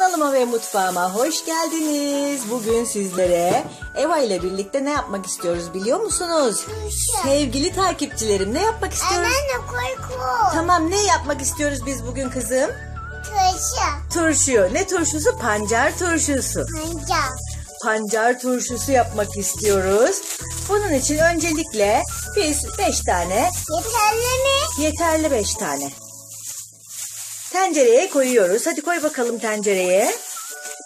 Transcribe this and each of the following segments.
Kanalıma ve mutfağıma hoş geldiniz. Bugün sizlere Eva ile birlikte ne yapmak istiyoruz biliyor musunuz? Sevgili takipçilerim ne yapmak istiyoruz? Anne korku. Tamam ne yapmak istiyoruz biz bugün kızım? Turşu. Turşu. Ne turşusu? Pancar turşusu. Pancar. Pancar turşusu yapmak istiyoruz. Bunun için öncelikle biz 5 tane Yeterli mi? Yeterli beş tane. Tencereye koyuyoruz. Hadi koy bakalım tencereye.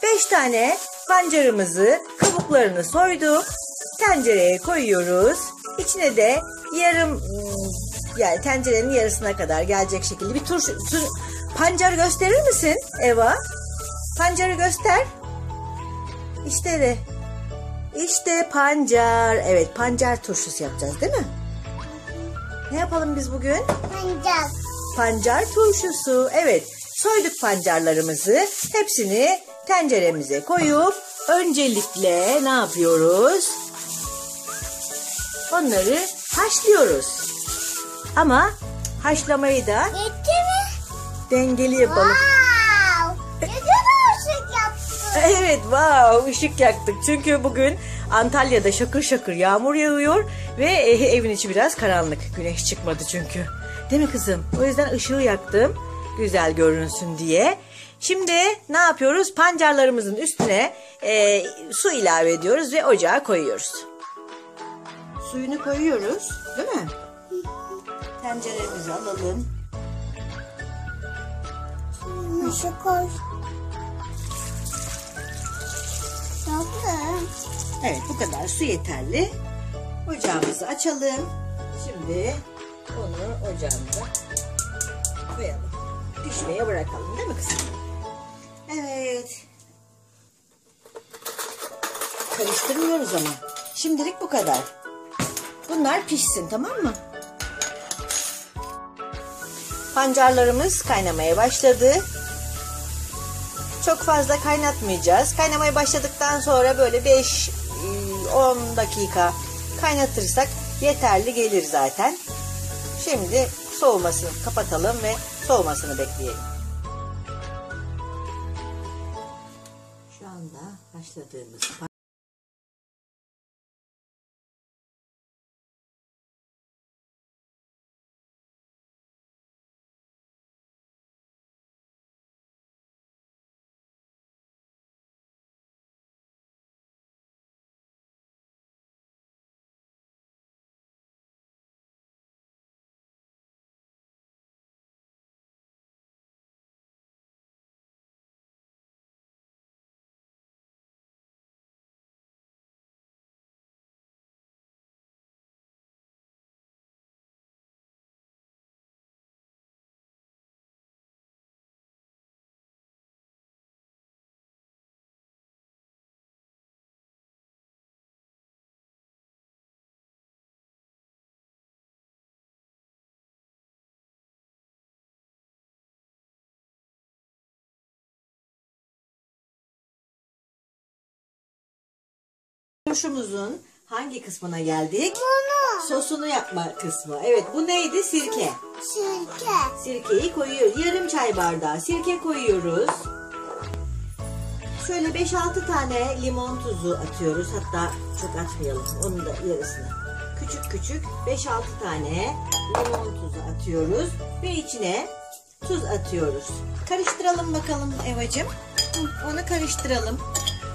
Beş tane pancarımızı kabuklarını soyduk. Tencereye koyuyoruz. İçine de yarım ım, yani tencerenin yarısına kadar gelecek şekilde bir turşu, tur, pancar gösterir misin Eva? Pancarı göster. İşte de. İşte pancar. Evet pancar turşusu yapacağız değil mi? Ne yapalım biz bugün? Pancar. Pancar turşusu. Evet, soyduk pancarlarımızı. Hepsini tenceremize koyup öncelikle ne yapıyoruz? Onları haşlıyoruz. Ama haşlamayı da dengeli yapalım. Wow. Işık. Evet, wow, ışık yaktık. Çünkü bugün Antalya'da şakır şakır yağmur yağıyor ve e, evin içi biraz karanlık. Güneş çıkmadı çünkü. Değil mi kızım? O yüzden ışığı yaktım. Güzel görünsün diye. Şimdi ne yapıyoruz? Pancarlarımızın üstüne e, su ilave ediyoruz ve ocağa koyuyoruz. Suyunu koyuyoruz, değil mi? Tenceremizi alalım. Nasıl koy? Yaptım. Evet bu kadar su yeterli. Ocağımızı açalım. Şimdi ocağımıza koyalım. Pişmeye bırakalım değil mi kızım? Evet. Karıştırmıyoruz ama. Şimdilik bu kadar. Bunlar pişsin tamam mı? Pancarlarımız kaynamaya başladı. Çok fazla kaynatmayacağız. Kaynamaya başladıktan sonra böyle 5-10 dakika kaynatırsak yeterli gelir zaten. Şimdi soğumasını kapatalım ve soğumasını bekleyelim. Şu anda başladığımız turşumuzun hangi kısmına geldik? Bunu. Sosunu yapma kısmı. Evet bu neydi? Sirke. Sirke. Sirkeyi koyuyoruz. Yarım çay bardağı sirke koyuyoruz. Şöyle 5-6 tane limon tuzu atıyoruz. Hatta çok atmayalım. Onun da yarısını. Küçük küçük 5-6 tane limon tuzu atıyoruz. Ve içine tuz atıyoruz. Karıştıralım bakalım Evacım. Onu karıştıralım.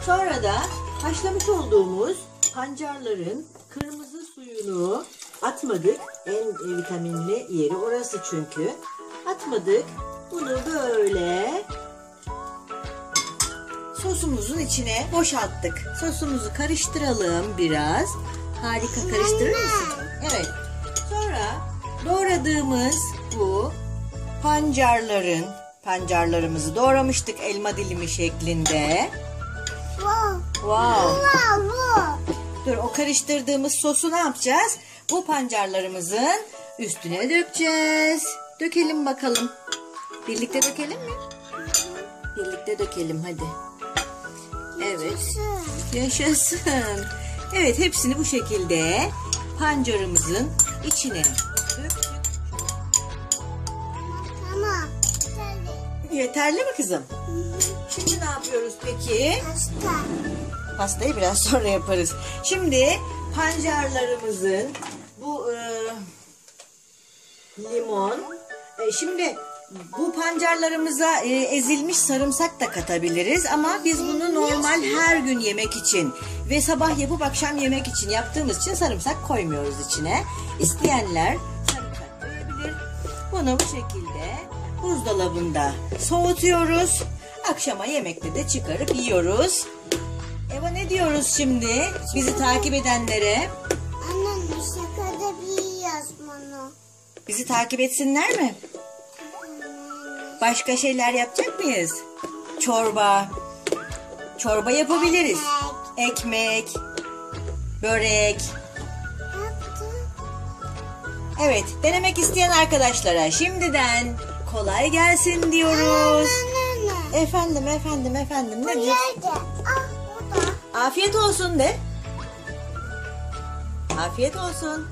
Sonra da haşlamış olduğumuz pancarların kırmızı suyunu atmadık. En vitaminli yeri orası çünkü. Atmadık. Bunu böyle sosumuzun içine boşalttık. Sosumuzu karıştıralım biraz. Harika karıştırır mısın? Evet. Sonra doğradığımız bu pancarların pancarlarımızı doğramıştık elma dilimi şeklinde. Wow. Wow. Dur o karıştırdığımız sosu ne yapacağız? Bu pancarlarımızın üstüne dökeceğiz. Dökelim bakalım. Birlikte dökelim mi? Birlikte dökelim hadi. Evet. Yaşasın. Evet hepsini bu şekilde pancarımızın içine yeterli mi kızım? Şimdi ne yapıyoruz peki? Pasta. Pastayı biraz sonra yaparız. Şimdi pancarlarımızın bu e, limon. e, şimdi bu pancarlarımıza e, ezilmiş sarımsak da katabiliriz ama biz bunu normal her gün yemek için ve sabah yapıp akşam yemek için yaptığımız için sarımsak koymuyoruz içine. İsteyenler sarımsak koyabilir. Bunu bu şekilde buzdolabında soğutuyoruz. Akşama yemekte de çıkarıp yiyoruz. Eva ne diyoruz şimdi bizi takip edenlere? Annem şakada bir yaz bunu. Bizi takip etsinler mi? Başka şeyler yapacak mıyız? Çorba. Çorba yapabiliriz. Ekmek. Börek. Yaptı. Evet, denemek isteyen arkadaşlara şimdiden kolay gelsin diyoruz. Efendim, efendim, efendim. Ne diyor? nerede? Ah. Afiyet olsun de. Afiyet olsun.